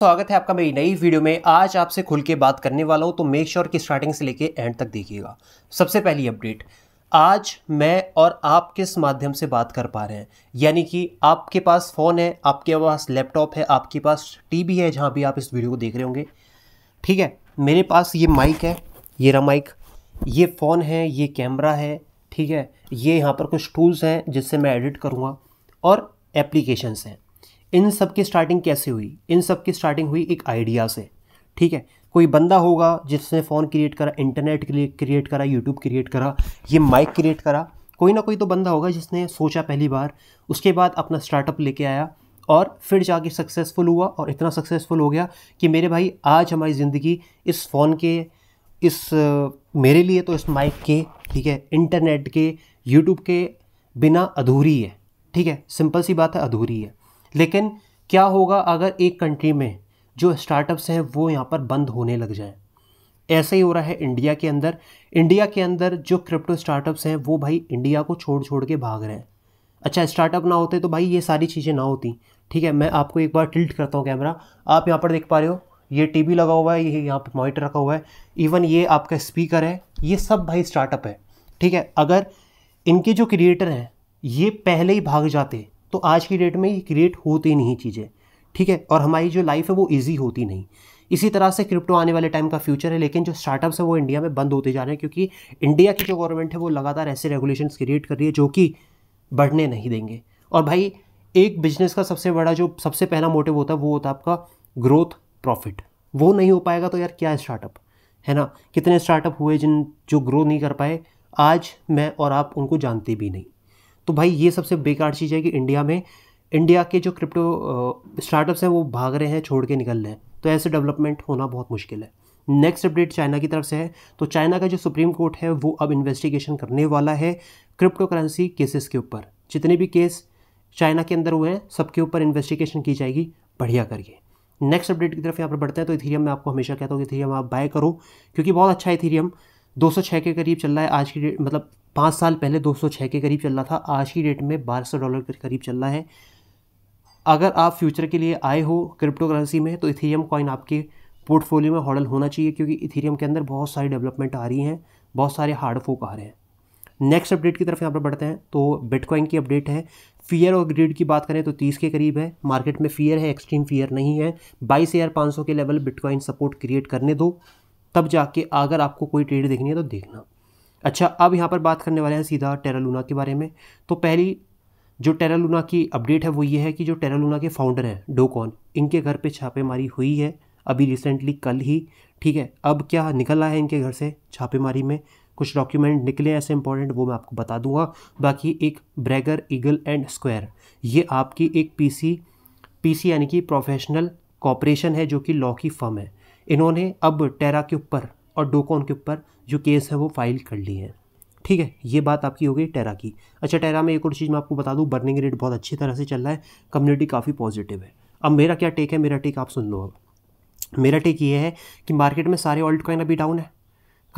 स्वागत है आपका मेरी नई वीडियो में। आज आपसे खुल के बात करने वाला हूँ तो मेक श्योर की स्टार्टिंग से लेके एंड तक देखिएगा। सबसे पहली अपडेट आज मैं और आप किस माध्यम से बात कर पा रहे हैं? यानी कि आपके पास फ़ोन है, आपके पास लैपटॉप है, आपके पास टीवी है, जहाँ भी आप इस वीडियो को देख रहे होंगे। ठीक है, मेरे पास ये माइक है, ये रहा माइक ये फ़ोन है, ये कैमरा है, ठीक है, ये यहाँ पर कुछ टूल्स हैं जिससे मैं एडिट करूँगा और एप्लीकेशंस हैं। इन सब की स्टार्टिंग कैसे हुई? इन सब की स्टार्टिंग हुई एक आइडिया से। ठीक है? कोई बंदा होगा जिसने फ़ोन क्रिएट करा इंटरनेट क्रिएट करा यूट्यूब क्रिएट करा, ये माइक क्रिएट करा, कोई ना कोई तो बंदा होगा जिसने सोचा पहली बार। उसके बाद अपना स्टार्टअप लेके आया और फिर जाके सक्सेसफुल हुआ और इतना सक्सेसफुल हो गया कि मेरे भाई, आज हमारी ज़िंदगी इस फ़ोन के, इस, मेरे लिए तो इस माइक के, ठीक है इंटरनेट के यूट्यूब के बिना अधूरी है। ठीक है? सिंपल सी बात है, अधूरी है। लेकिन क्या होगा अगर एक कंट्री में जो स्टार्टअप्स हैं, वो यहाँ पर बंद होने लग जाएँ? ऐसा ही हो रहा है इंडिया के अंदर। इंडिया के अंदर जो क्रिप्टो स्टार्टअप्स हैं, वो भाई इंडिया को छोड़ छोड़ के भाग रहे हैं। अच्छा स्टार्टअप ना होते तो भाई ये सारी चीज़ें ना होती। ठीक है, मैं आपको एक बार टिल्ट करता हूँ कैमरा आप यहाँ पर देख पा रहे हो, ये टीवी लगा हुआ है, ये यहाँ पर मॉनिटर रखा हुआ है। इवन ये आपका स्पीकर है, ये सब भाई स्टार्टअप है। ठीक है, अगर इनके जो क्रिएटर हैं, ये पहले ही भाग जाते तो आज की डेट में ये क्रिएट होती नहीं चीज़ें, ठीक है? और हमारी जो लाइफ है वो ईजी होती नहीं। इसी तरह से क्रिप्टो आने वाले टाइम का फ्यूचर है, लेकिन जो स्टार्टअप्स है वो इंडिया में बंद होते जा रहे हैं, क्योंकि इंडिया की जो गवर्नमेंट है वो लगातार ऐसे रेगुलेशंस क्रिएट कर रही है जो कि बढ़ने नहीं देंगे। और भाई, एक बिज़नेस का सबसे बड़ा जो सबसे पहला मोटिव होता है, वो होता है आपका ग्रोथ प्रॉफिट वो नहीं हो पाएगा तो यार क्या स्टार्टअप है ना? कितने स्टार्टअप हुए जिन जो ग्रो नहीं कर पाए? आज मैं और आप उनको जानते भी नहीं। तो भाई ये सबसे बेकार चीज़ है कि इंडिया में, इंडिया के जो क्रिप्टो स्टार्टअप्स हैं वो भाग रहे हैं, छोड़ के निकल रहे हैं। तो ऐसे डेवलपमेंट होना बहुत मुश्किल है। नेक्स्ट अपडेट चाइना की तरफ़ से है। तो चाइना का जो सुप्रीम कोर्ट है, वो अब इन्वेस्टिगेशन करने वाला है क्रिप्टो करेंसी केसेस के ऊपर। जितने भी केस चाइना के अंदर हुए हैं, सबके ऊपर इन्वेस्टिगेशन की जाएगी। बढ़िया करके नेक्स्ट अपडेट की तरफ़ यहाँ पर बढ़ते हैं तो इथीरियम मैं आपको हमेशा कहता हूँ कि इथीरियम आप बाय करो, क्योंकि बहुत अच्छा है इथीरियम। 206 के करीब चल रहा है। आज की डेट मतलब पाँच साल पहले 206 के करीब चल रहा था। आज की डेट में 1200 डॉलर के करीब चल रहा है। अगर आप फ्यूचर के लिए आए हो क्रिप्टो करेंसी में तो इथीरियम कॉइन आपके पोर्टफोलियो में हॉडल होना चाहिए, क्योंकि इथीरियम के अंदर बहुत सारी डेवलपमेंट आ रही हैं, बहुत सारे हार्ड फोक आ रहे हैं। नेक्स्ट अपडेट की तरफ़ यहाँ पर बढ़ते हैं तो बिटकॉइन की अपडेट है। फियर और ग्रीड की बात करें तो तीस के करीब है। मार्केट में फियर है, एक्सट्रीम फियर नहीं है। बाईस हज़ार पाँच सौ के लेवल बिटकॉइन सपोर्ट क्रिएट करने दो। तब जाके अगर आपको कोई ट्रेड देखनी है तो देखना। अच्छा अब यहाँ पर बात करने वाले हैं सीधा टेरालूना के बारे में। तो पहली जो टेरालूना की अपडेट है वो ये है कि जो टेरालूना के फाउंडर हैं, डोकॉन, इनके घर पे छापेमारी हुई है अभी रिसेंटली कल ही, ठीक है? अब क्या निकल रहा है इनके घर से छापेमारी में? कुछ डॉक्यूमेंट निकले ऐसे इंपॉर्टेंट वो मैं आपको बता दूँगा। बाकी एक ब्रैगर ईगल एंड स्क्वायर ये आपकी एक पीसी पीसी यानी कि प्रोफेशनल कॉपरेशन है जो कि लॉ की फर्म है। इन्होंने अब टेरा के ऊपर और डोकॉन के ऊपर जो केस है वो फ़ाइल कर ली है। ठीक है, ये बात आपकी हो गई टेरा की। अच्छा टेरा में एक और चीज़ मैं आपको बता दूँ बर्निंग रेट बहुत अच्छी तरह से चल रहा है कम्युनिटी काफ़ी पॉजिटिव है। अब मेरा क्या टेक है, मेरा टेक आप सुन लो अब। मेरा टेक ये है कि मार्केट में सारे ऑल्ट कॉइन अभी डाउन है।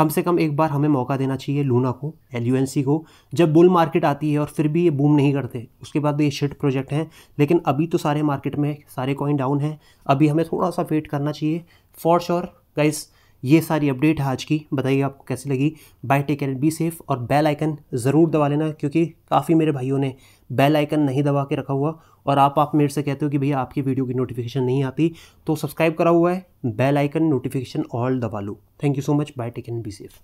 कम से कम एक बार हमें मौका देना चाहिए लूना को एल को। जब बुल मार्केट आती है और फिर भी ये बूम नहीं करते, उसके बाद ये शिट प्रोजेक्ट हैं। लेकिन अभी तो सारे मार्केट में सारे कॉइन डाउन हैं। अभी हमें थोड़ा सा वेट करना चाहिए। फॉर श्योर गाइस ये सारी अपडेट है आज की। बताइए आपको कैसी लगी? Bye take and be safe और बेल आइकन ज़रूर दबा लेना, क्योंकि काफ़ी मेरे भाइयों ने बेल आइकन नहीं दबा के रखा हुआ और आप आप मेरे से कहते हो कि भैया आपकी वीडियो की नोटिफिकेशन नहीं आती तो सब्सक्राइब करा हुआ है बेल आइकन नोटिफिकेशन ऑल दबा लो। Thank you so much bye take and be safe